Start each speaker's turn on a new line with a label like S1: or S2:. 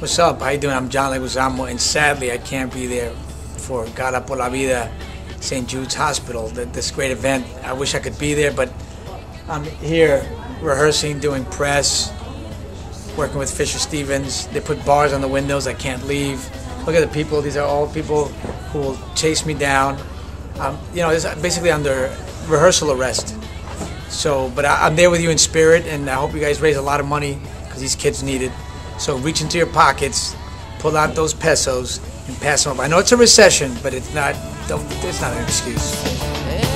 S1: What's up? How you doing? I'm John Leguizamo, and sadly, I can't be there for Gala por la Vida, St. Jude's Hospital, this great event. I wish I could be there, but I'm here rehearsing, doing press, working with Fisher Stevens. They put bars on the windows. I can't leave. Look at the people. These are all people who will chase me down. Um, you know, it's basically under rehearsal arrest. So, but I, I'm there with you in spirit, and I hope you guys raise a lot of money because these kids need it. So reach into your pockets, pull out those pesos, and pass them up. I know it's a recession, but it's not. It's not an excuse.